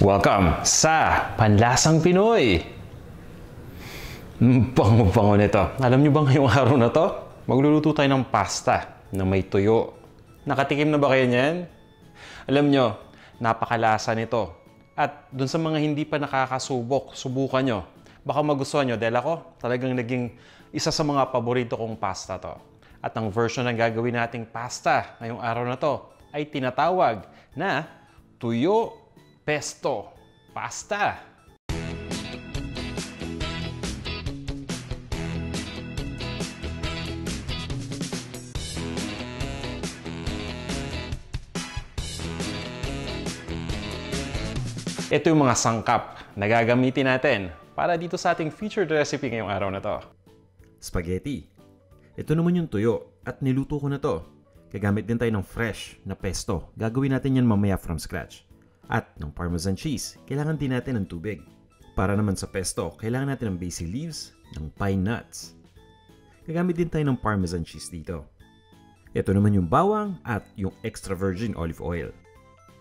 Welcome sa Panlasang Pinoy! Mm, Bango-bango nito. Alam niyo ba ngayong araw na to? Magluluto tayo ng pasta na may tuyo. Nakatikim na ba kayo niyan? Alam nyo, napakalasa nito. At dun sa mga hindi pa nakakasubok, subukan nyo. Baka magustuhan nyo dahil ako talagang naging isa sa mga paborito kong pasta to. At ang version ng gagawin nating pasta ngayong araw na to ay tinatawag na tuyo pesto pasta. Ito yung mga sangkap na gagamitin natin para dito sa ating featured recipe ngayong araw na to. Spaghetti. Ito naman yung tuyo at niluto ko na to. Gagamit din tayo ng fresh na pesto. Gagawin natin yan mamaya from scratch. At ng parmesan cheese, kailangan din natin ng tubig. Para naman sa pesto, kailangan natin ng basil leaves, ng pine nuts. Gagamit din tayo ng parmesan cheese dito. Ito naman yung bawang at yung extra virgin olive oil.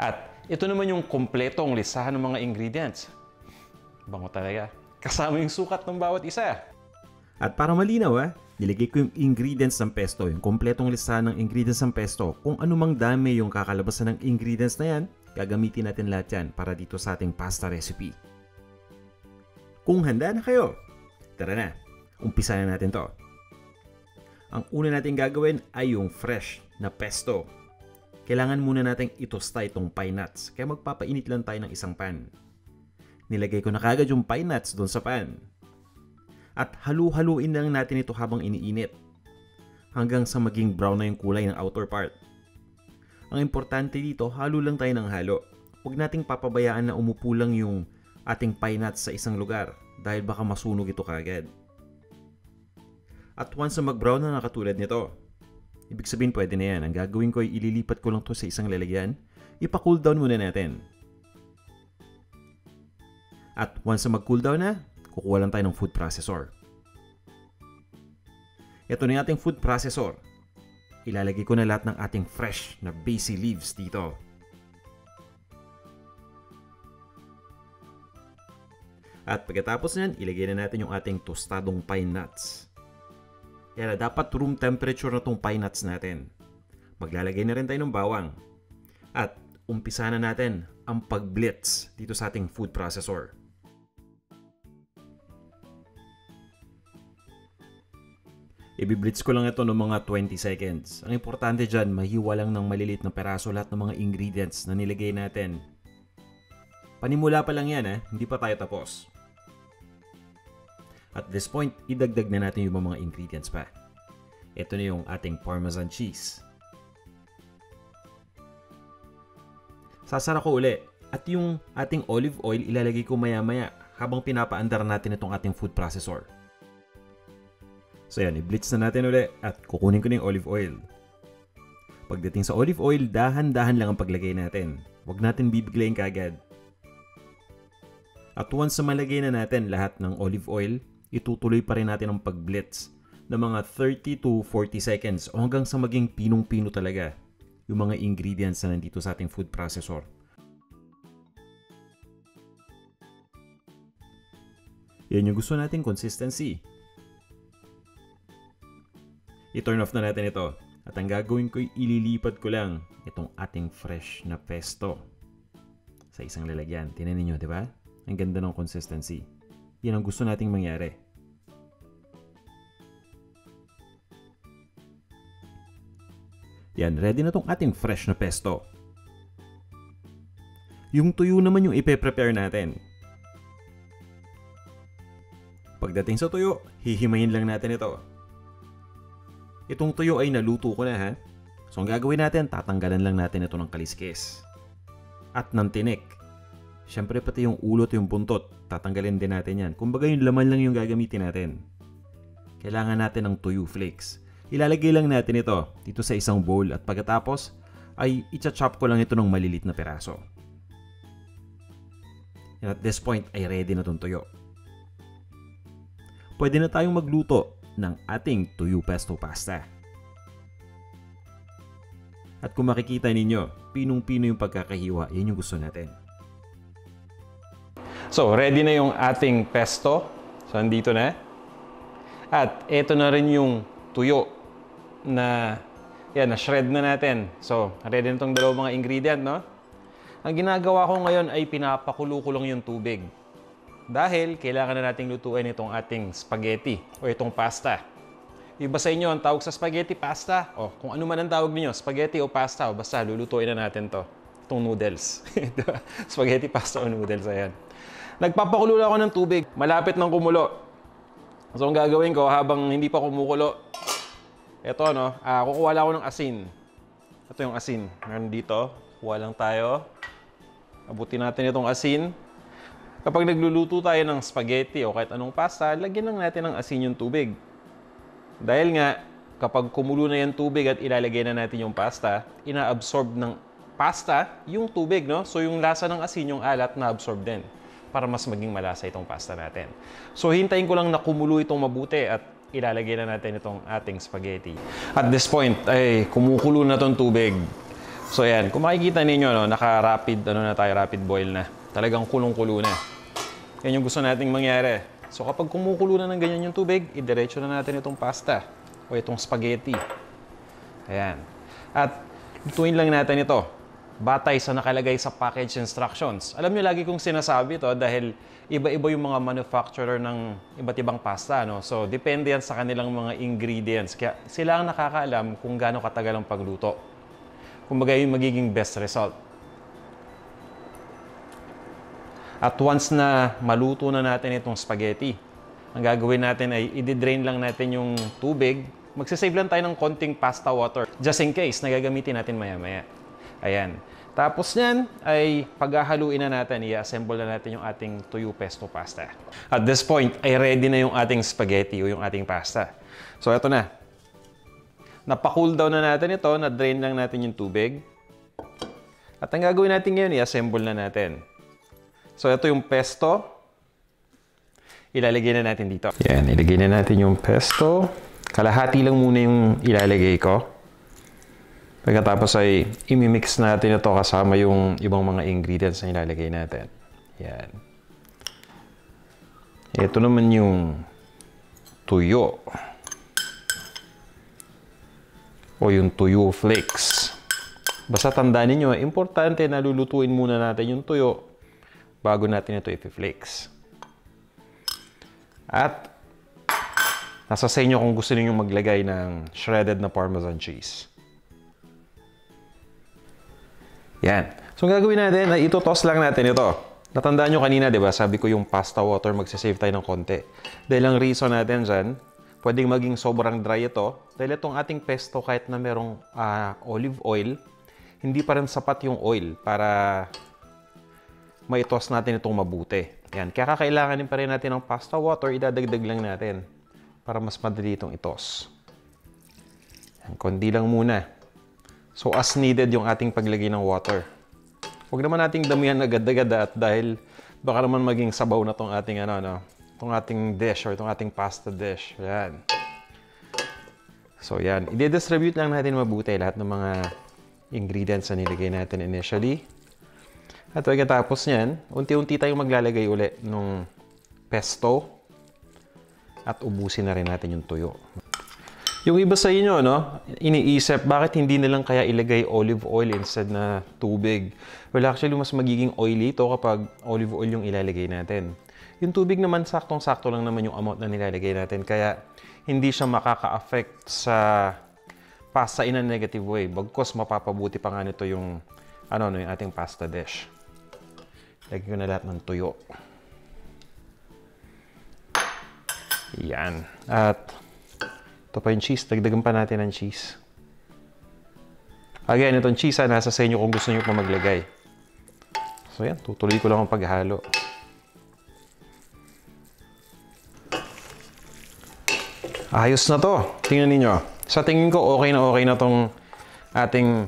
At ito naman yung kompletong listahan ng mga ingredients. Bango talaga. Kasama yung sukat ng bawat isa. At para malinaw ah, nilagay ko yung ingredients ng pesto, yung kompletong listahan ng ingredients ng pesto. Kung anumang dami yung kakalabasan ng ingredients na yan, gagamitin natin lahat yan para dito sa ating pasta recipe. Kung handa na kayo, tara na, umpisa na natin to. Ang una natin gagawin ay yung fresh na pesto. Kailangan muna nating itosta itong pine nuts, kaya magpapainit lang tayo ng isang pan. Nilagay ko na kagad yung pine nuts doon sa pan. At halu-haluin lang natin ito habang iniinit hanggang sa maging brown na yung kulay ng outer part. Ang importante dito, halo lang tayo ng halo. Huwag nating papabayaan na umupo lang yung ating pine nuts sa isang lugar dahil baka masunog ito kagad. At once na mag-brown na nakatulad nito, ibig sabihin pwede na yan. Ang gagawin ko ay ililipat ko lang to sa isang lalagyan. Ipa-cool down muna natin. At once na mag-cool down na, kukuha lang tayo ng food processor. Ito na yung ating food processor. Ilalagay ko na lahat ng ating fresh na basil leaves dito. At pagkatapos niyan, ilagay na natin yung ating tostadong pine nuts. Kaya dapat room temperature na tong pine nuts natin. Maglalagay na rin tayo ng bawang. At umpisa na natin ang pag-blitz dito sa ating food processor. Ibiblitz ko lang ito ng mga 20 seconds. Ang importante dyan, mahiwa lang ng malilit na peraso lahat ng mga ingredients na nilagay natin. Panimula pa lang yan eh, hindi pa tayo tapos. At this point, idagdag na natin yung mga ingredients pa. Ito na yung ating parmesan cheese. Sasara ko uli. At yung ating olive oil, ilalagay ko maya maya habang pinapaandar natin itong ating food processor. So yan, i-blitz na natin uli at kukunin ko na yung olive oil. Pagdating sa olive oil, dahan-dahan lang ang paglagay natin. Huwag natin bibiglayin kagad. At once na malagay na natin lahat ng olive oil, itutuloy pa rin natin ang pag-blitz ng mga 30 to 40 seconds o hanggang sa maging pinong-pino talaga yung mga ingredients na nandito sa ating food processor. Yan yung gusto nating consistency. I-turn off na natin ito. At ang gagawin ko ay ililipat ko lang itong ating fresh na pesto sa isang lalagyan. Tinan niyo, di ba? Ang ganda ng consistency. Yan ang gusto nating mangyari. Yan, ready na tong ating fresh na pesto. Yung tuyo naman yung ipe-prepare natin. Pagdating sa tuyo, hihimayin lang natin ito. Itong tuyo ay naluto ko na ha. So ang gagawin natin, tatanggalan lang natin ito ng kaliskis. At ng tinik. Siyempre pati yung ulo at yung buntot, tatanggalin din natin yan. Kumbaga yung laman lang yung gagamitin natin. Kailangan natin ng tuyo flakes. Ilalagay lang natin ito dito sa isang bowl at pagkatapos ay icha-chop ko lang ito ng malilit na peraso. And at this point ay ready na itong tuyo. Pwede na tayong magluto ng ating tuyo pesto pasta. At kung makikita ninyo, pinong-pino yung pagkakahiwa, yan yung gusto natin. So, ready na yung ating pesto. So, andito na. At ito na rin yung tuyo na yan, na-shred na natin. So, ready na itong dalawang mga ingredient, no? Ang ginagawa ko ngayon ay pinapakulo ko lang yung tubig. Dahil kailangan na nating lutuin itong ating spaghetti o itong pasta. Iba sa inyo, ang tawag sa spaghetti, pasta. O, kung ano man ang tawag niyo, spaghetti o pasta, o basta lulutuin na natin to. Itong noodles. Spaghetti, pasta o noodles, ayan. Nagpapakulo lang ako ng tubig. Malapit ng kumulo. So, ang gagawin ko habang hindi pa kumukulo, ito, no, ah, kukuha lang ako ng asin. Ito yung asin. Meron dito. Kuha lang tayo. Abutin natin itong asin. Kapag nagluluto tayo ng spaghetti o kahit anong pasta, lagyan lang natin ng asin yung tubig. Dahil nga, kapag kumulo na yung tubig at ilalagay na natin yung pasta, ina-absorb ng pasta yung tubig, no? So yung lasa ng asin, yung alat, na-absorb din para mas maging malasa itong pasta natin. So hintayin ko lang na kumulo itong mabuti at ilalagay na natin itong ating spaghetti. At this point, ay kumukulo na itong tubig. So yan, kung makikita ninyo, no, naka-rapid, ano na tayo, rapid boil na. Talagang kulong-kulo na. Yan yung gusto nating mangyari. So kapag kumukulo na ng ganyan yung tubig, idiretso na natin itong pasta o itong spaghetti. Ayan. At lutuin lang natin ito. Batay sa nakalagay sa package instructions. Alam niyo lagi kong sinasabi ito dahil iba-iba yung mga manufacturer ng iba't ibang pasta. No? So, depende yan sa kanilang mga ingredients. Kaya sila ang nakakaalam kung gaano katagal ang pagluto. Kumbaga yung magiging best result. At once na maluto na natin itong spaghetti, ang gagawin natin ay i-drain lang natin yung tubig. Magsasave lang tayo ng konting pasta water just in case na gagamitin natin maya-maya. Ayan. Tapos niyan ay paghahaluin na natin, i-assemble na natin yung ating tuyo pesto pasta. At this point ay ready na yung ating spaghetti o yung ating pasta. So ito na. Napa-cool down na natin ito, na-drain lang natin yung tubig. At ang gagawin natin ngayon, i-assemble na natin. So ito yung pesto. Ilalagay na natin dito. Yan, ilagay na natin yung pesto. Kalahati lang muna yung ilalagay ko. Pagkatapos ay imimix natin ito kasama yung ibang mga ingredients na ilalagay natin. Yan. Ito naman yung tuyo. O yung tuyo flakes. Basta tandaan ninyo, importante na lulutuin muna natin yung tuyo bago natin ito i-flakes. At nasa sa inyo kung gusto niyo maglagay ng shredded na parmesan cheese. Yan. So, ang gagawin natin ay ito-toss lang natin ito. Natandaan nyo kanina, di ba? Sabi ko yung pasta water, magsasave tayo ng konti. Dahil ang reason natin dyan, pwedeng maging sobrang dry ito. Dahil itong ating pesto, kahit na merong uh, olive oil, hindi pa rin sapat yung oil para maitos natin itong mabuti. Yan. Kaya kakailanganin pa rin natin ng pasta water, idadagdag lang natin para mas madali itong itos. Yan. Kundi lang muna. So as needed yung ating paglagay ng water. Huwag naman nating damihan agad-agad at dahil baka naman maging sabaw na tong ating ano no, tong ating dish or tong ating pasta dish. Yan. So yan, i-distribute lang natin mabuti lahat ng mga ingredients na nilagay natin initially. At pagkatapos niyan, unti-unti tayong maglalagay uli ng pesto at ubusin na rin natin yung tuyo. Yung iba sa inyo, no, iniisip, bakit hindi nilang kaya ilagay olive oil instead na tubig? Well, actually, mas magiging oily ito kapag olive oil yung ilalagay natin. Yung tubig naman, saktong-sakto lang naman yung amount na nilalagay natin. Kaya, hindi siya makaka-affect sa pasta in a negative way. Bagkos, mapapabuti pa nga nito yung, ano, no, yung ating pasta dish. Lagyan ko na lahat ng tuyo. Yan. At ito pa yung cheese. Dagdagan pa natin ng cheese. Again, itong cheese ha, nasa sa inyo kung gusto nyo pa maglagay. So yan, tutuloy ko lang ang paghalo. Ayos na to. Tingnan ninyo. Sa tingin ko, okay na okay na tong ating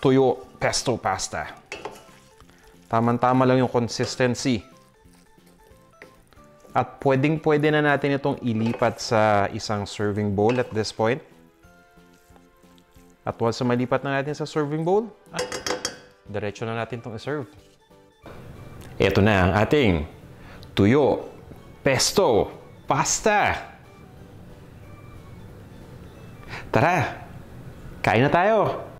tuyo pesto pasta. Tama-tama lang yung consistency. At pwedeng-pwede na natin itong ilipat sa isang serving bowl at this point. At once na malipat na natin sa serving bowl, ah, diretso na natin itong i-serve. Ito na ang ating tuyo, pesto, pasta. Tara, kain na tayo.